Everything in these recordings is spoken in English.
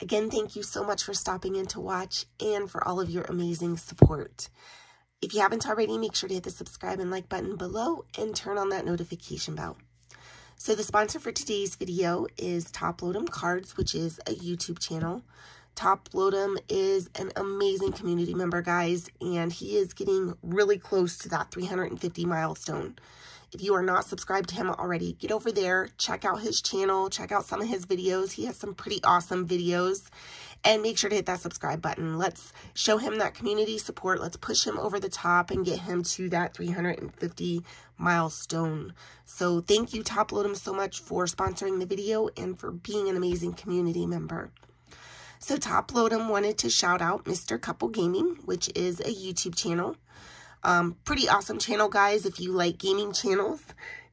Again, thank you so much for stopping in to watch and for all of your amazing support. If you haven't already, make sure to hit the subscribe and like button below and turn on that notification bell. So the sponsor for today's video is Top Load'em Cards, which is a YouTube channel. Top Load'em is an amazing community member, guys, and he is getting really close to that 350 milestone. If you are not subscribed to him already, get over there, check out his channel, check out some of his videos. He has some pretty awesome videos. And make sure to hit that subscribe button. Let's show him that community support. Let's push him over the top and get him to that 350 milestone. So thank you, Top so much for sponsoring the video and for being an amazing community member. So Top wanted to shout out Mr. Couple Gaming, which is a YouTube channel. Um, pretty awesome channel, guys, if you like gaming channels.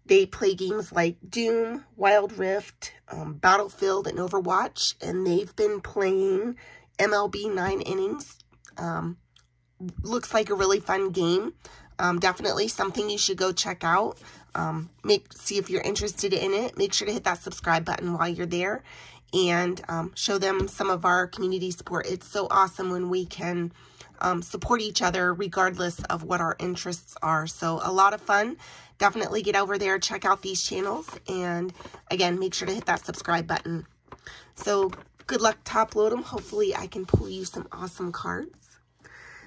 They play games like Doom, Wild Rift, um, Battlefield, and Overwatch, and they've been playing MLB 9 Innings. Um, looks like a really fun game. Um, definitely something you should go check out. Um, make See if you're interested in it. Make sure to hit that subscribe button while you're there and um, show them some of our community support. It's so awesome when we can um, support each other regardless of what our interests are. So a lot of fun. Definitely get over there, check out these channels, and again, make sure to hit that subscribe button. So good luck, Top Load'em. Hopefully I can pull you some awesome cards.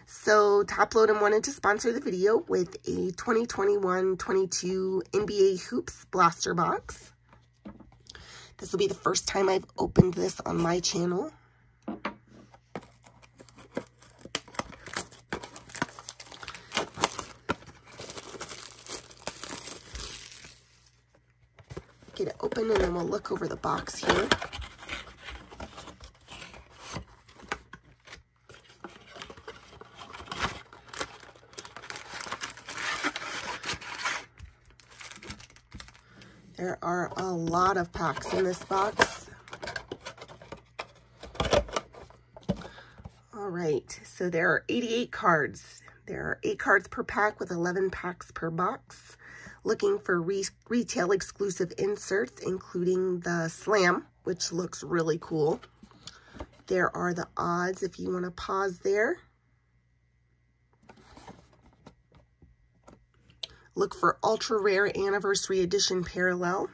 So Top Load'em wanted to sponsor the video with a 2021-22 NBA Hoops Blaster Box. This will be the first time I've opened this on my channel. get it open and then we'll look over the box here. There are a lot of packs in this box. All right, so there are 88 cards. There are 8 cards per pack with 11 packs per box looking for re retail exclusive inserts, including the Slam, which looks really cool. There are the odds if you want to pause there. Look for ultra rare anniversary edition parallel.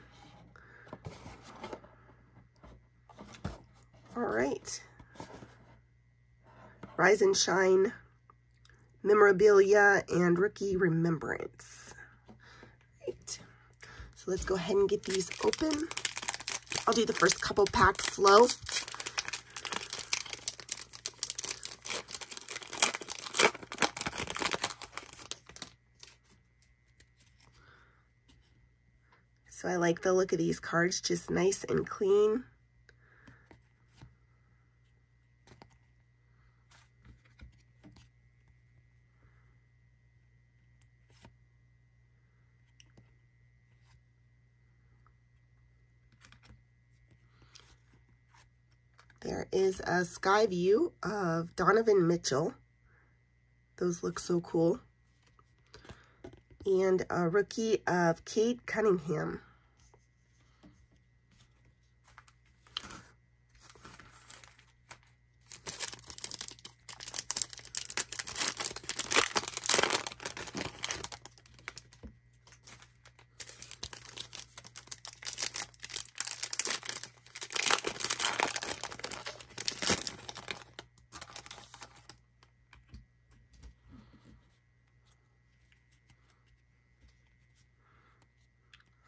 All right. Rise and Shine memorabilia and rookie remembrance. So let's go ahead and get these open. I'll do the first couple packs slow. So I like the look of these cards, just nice and clean. There is a sky view of Donovan Mitchell. Those look so cool. And a rookie of Cade Cunningham.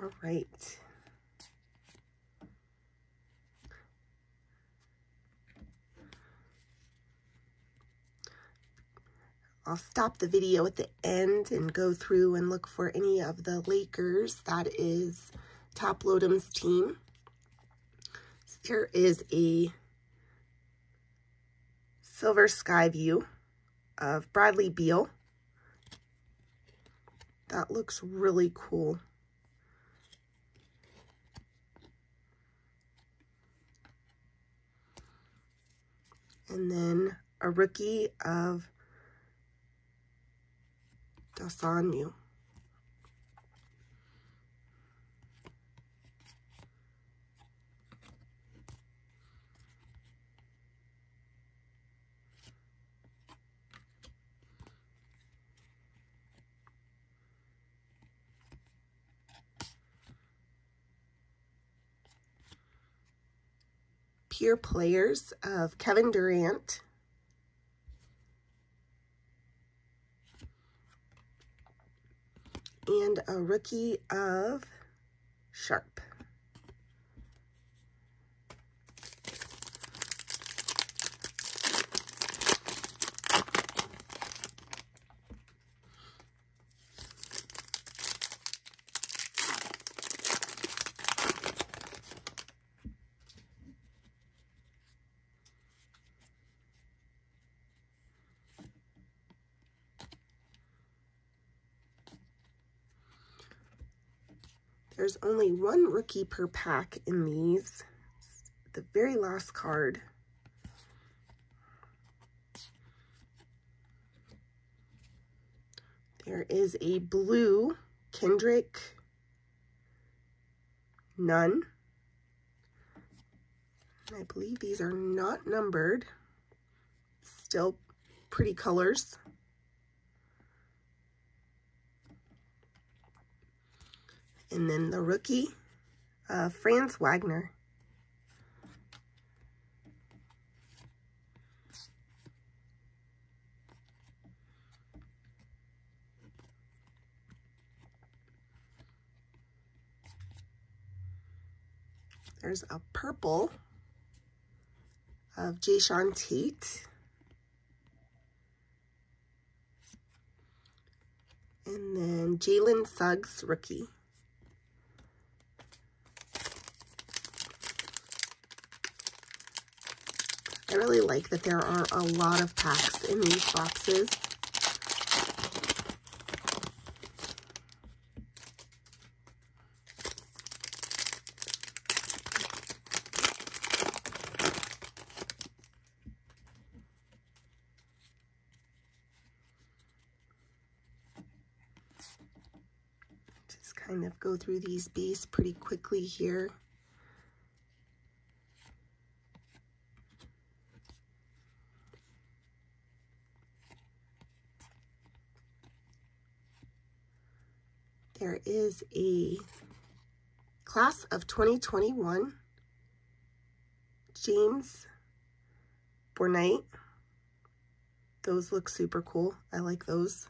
All right. I'll stop the video at the end and go through and look for any of the Lakers. That is Top Load'em's team. There is a silver sky view of Bradley Beal. That looks really cool. And then a rookie of Dosunmu. Pure Players of Kevin Durant. And a rookie of Sharpe. There's only one rookie per pack in these. The very last card. There is a blue Kendrick Nunn. I believe these are not numbered. Still pretty colors. And then the rookie, uh, Franz Wagner. There's a purple of Jae'Sean Tate. And then Jalen Suggs, rookie. Really like that there are a lot of packs in these boxes. Just kind of go through these base pretty quickly here. There is a class of 2021 James Bouknight. Those look super cool. I like those.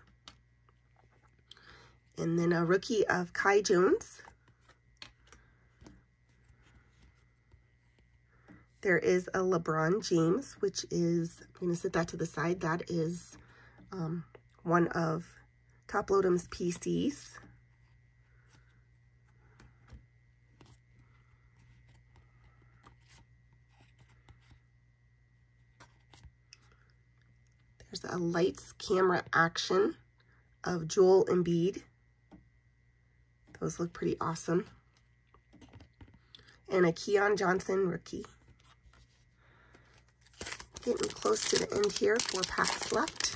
And then a rookie of Kai Jones. There is a LeBron James, which is, I'm going to set that to the side. That is um, one of Top Load'em's PCs. There's a lights camera action of Joel Embiid. Those look pretty awesome. And a Keon Johnson rookie. Getting close to the end here, four packs left.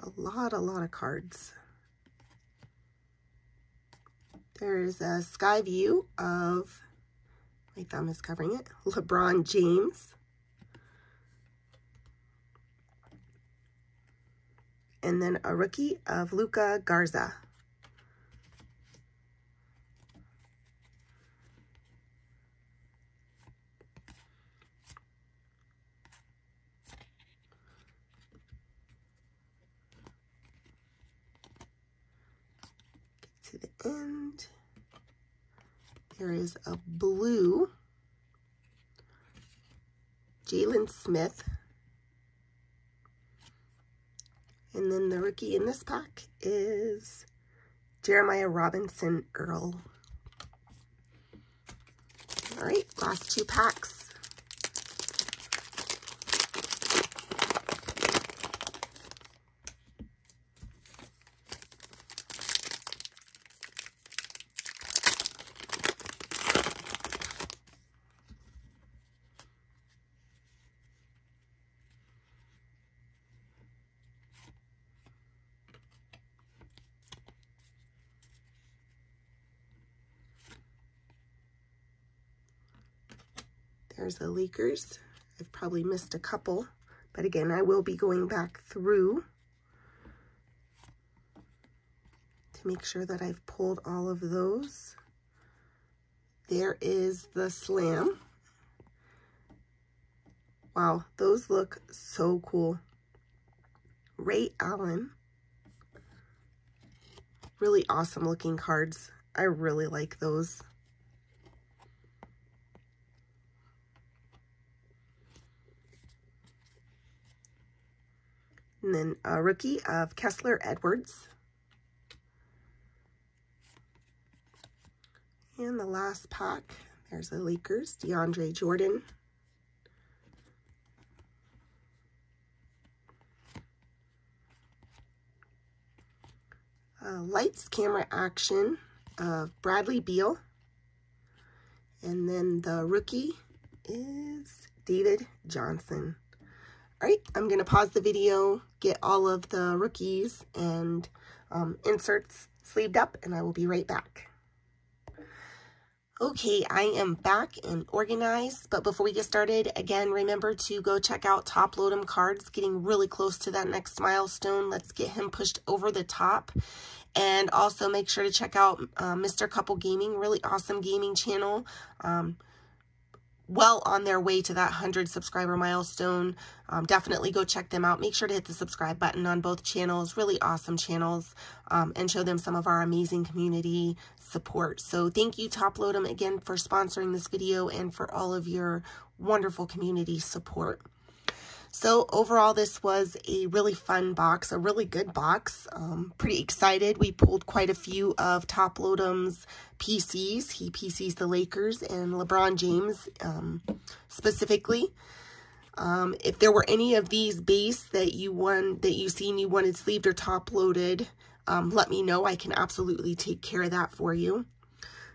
a lot, a lot of cards. There's a sky view of, my thumb is covering it, LeBron James. And then a rookie of Luka Garza. To the end. There is a blue Jalen Smith. And then the rookie in this pack is Jeremiah Robinson Earl. All right, last two packs. There's the Lakers. I've probably missed a couple, but again, I will be going back through to make sure that I've pulled all of those. There is the Slam. Wow, those look so cool. Ray Allen. Really awesome looking cards. I really like those. And then a rookie of Kessler Edwards. And the last pack, there's the Lakers, DeAndre Jordan. Lights, camera, action of Bradley Beal. And then the rookie is David Johnson. All right, I'm going to pause the video, get all of the rookies and um, inserts sleeved up, and I will be right back. Okay, I am back and organized, but before we get started, again, remember to go check out Top Load'em Cards, getting really close to that next milestone. Let's get him pushed over the top. And also make sure to check out uh, Mr. Couple Gaming, really awesome gaming channel. Um, well on their way to that 100 subscriber milestone. Um, definitely go check them out. Make sure to hit the subscribe button on both channels. Really awesome channels um, and show them some of our amazing community support. So thank you Top Load'em again for sponsoring this video and for all of your wonderful community support. So overall, this was a really fun box, a really good box. Um, pretty excited. We pulled quite a few of Top Load'em's PCs. He PCs the Lakers and LeBron James um, specifically. Um, if there were any of these base that you want that you seen you wanted sleeved or top loaded, um, let me know. I can absolutely take care of that for you.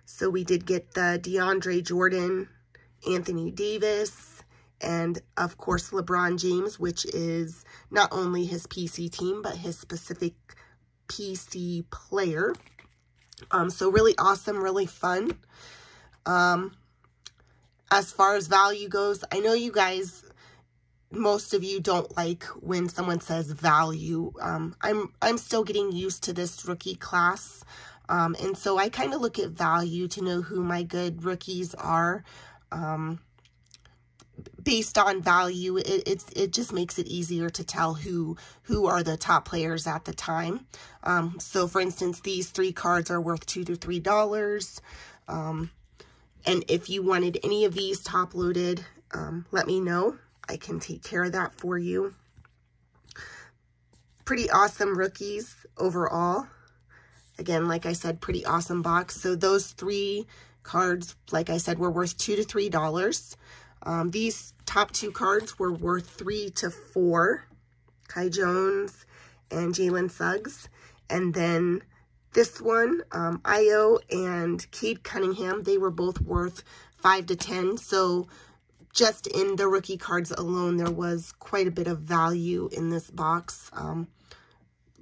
So we did get the DeAndre Jordan, Anthony Davis, and of course LeBron James, which is not only his PC team, but his specific PC player. Um, so really awesome, really fun. Um, as far as value goes, I know you guys, most of you don't like when someone says value. Um, I'm, I'm still getting used to this rookie class. Um, and so I kind of look at value to know who my good rookies are. Um, based on value, it, it's, it just makes it easier to tell who, who are the top players at the time. Um, so for instance, these three cards are worth two to three dollars. Um, and if you wanted any of these top loaded, um, let me know. I can take care of that for you. Pretty awesome rookies overall. Again, like I said, pretty awesome box. So those three cards, like I said, were worth two to three dollars. Um, these top two cards were worth three to four. Kai Jones and Jalen Suggs. And then this one, um, Ayo and Cade Cunningham, they were both worth five to 10. So just in the rookie cards alone, there was quite a bit of value in this box. Um,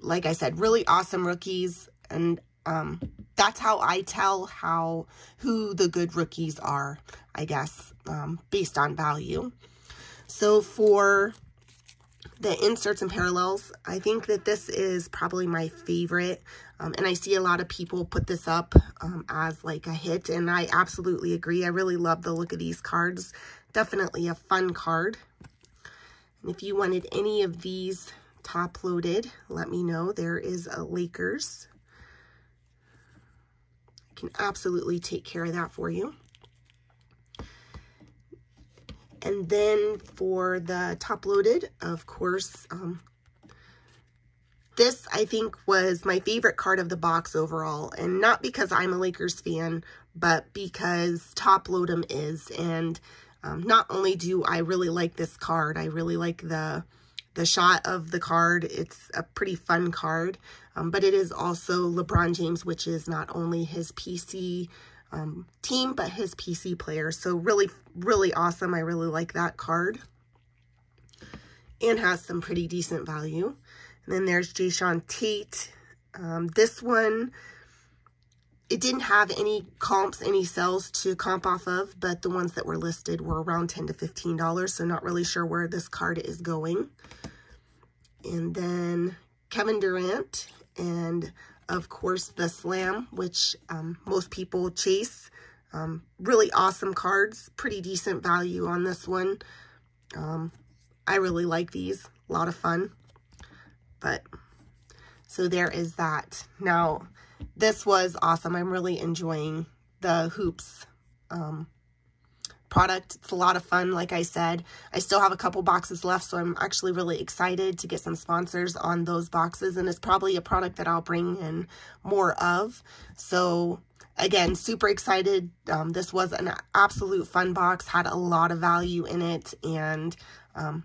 like I said, really awesome rookies. And um, that's how I tell how who the good rookies are, I guess, um, based on value. So for the inserts and parallels, I think that this is probably my favorite. Um, and I see a lot of people put this up um, as like a hit, and I absolutely agree. I really love the look of these cards. Definitely a fun card. And if you wanted any of these top loaded, let me know. There is a Lakers can absolutely take care of that for you. And then for the top loaded, of course, um, this I think was my favorite card of the box overall. And not because I'm a Lakers fan, but because Top Load'em is. And um, not only do I really like this card, I really like the the shot of the card. It's a pretty fun card, um, but it is also LeBron James, which is not only his PC um, team, but his PC player. So really, really awesome. I really like that card and has some pretty decent value. And then there's Jae'Sean Tate. Um, this one it didn't have any comps, any sales to comp off of, but the ones that were listed were around 10 to $15, so not really sure where this card is going. And then Kevin Durant, and of course the Slam, which um, most people chase. Um, really awesome cards, pretty decent value on this one. Um, I really like these, a lot of fun. But, so there is that. Now, this was awesome. I'm really enjoying the hoops um, product. It's a lot of fun, like I said. I still have a couple boxes left, so I'm actually really excited to get some sponsors on those boxes, and it's probably a product that I'll bring in more of. So, again, super excited. Um, this was an absolute fun box, had a lot of value in it, and um,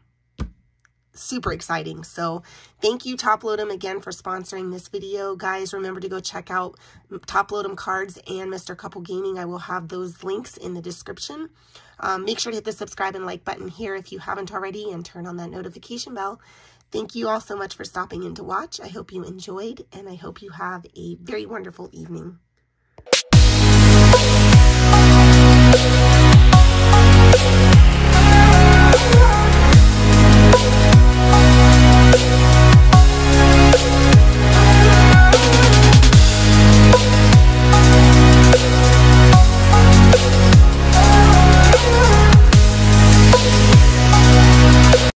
super exciting. So thank you Top Load'em again for sponsoring this video. Guys, remember to go check out Top Load'em cards and Mr. Couple Gaming. I will have those links in the description. Um, make sure to hit the subscribe and like button here if you haven't already and turn on that notification bell. Thank you all so much for stopping in to watch. I hope you enjoyed and I hope you have a very wonderful evening.